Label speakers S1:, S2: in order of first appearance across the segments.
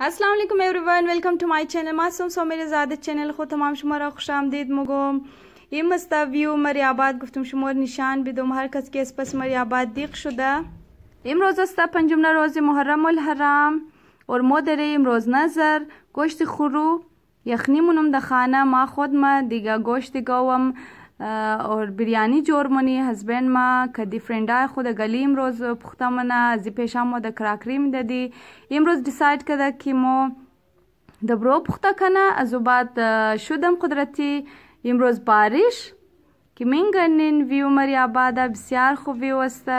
S1: السلام علیکم ایوریوان ویلکم ټو مای چینل ما سم سو میرے زیادہ چینل خو تمام شما را خوش آمدید مگو این مستا ویو مری آباد گفتم شما نشان بدم هر کس که از پس مری آباد دیق شده امروز است پنجم روز محرم الحرام اور مادر امروز نظر گوشت خرو یخنی مونم د خانه ما خود ما دیگه گوشت گوم اور بریانی جور منی هزبند ما که دی فریندا خود گلی امروز پخته منه ازی پیشا مو د کراکری می ددی امروز ڈیسایډ کده کی مو د برو پخته کنه ازو بعد شدم قدرتی امروز باریش که مینگنین ویو مری آبادا بسیار خوب ویو استه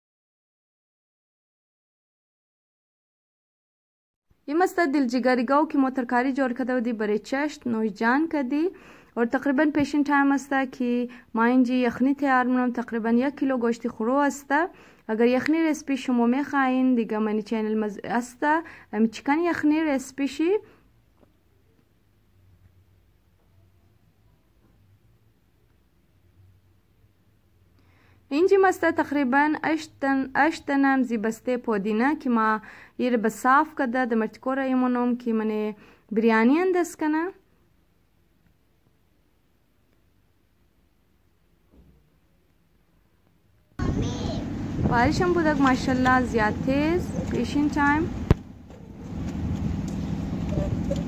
S1: یمسته دل جگری گاو که ما ترکاری جار کده و دی بره چشت نوی جان کدی اور تقریبا پیشن ٹائم استا که ما اینجی یخنی تیار منم تقریبا یک کلو گوشتی خورو استا اگر یخنی ریسپی شما می خواهین دیگه منی چینل مز استا امی چکن یخنی ریسپی شی اینجی مسته تقریبا اشتن اشتنم زی بسته پودینه که ما یل به صاف کده دمر تکور ایمونوم که من بریانی اندس کنه پاري شم بودک ماشاءالله زیات تیز پیشن ټایم Bye.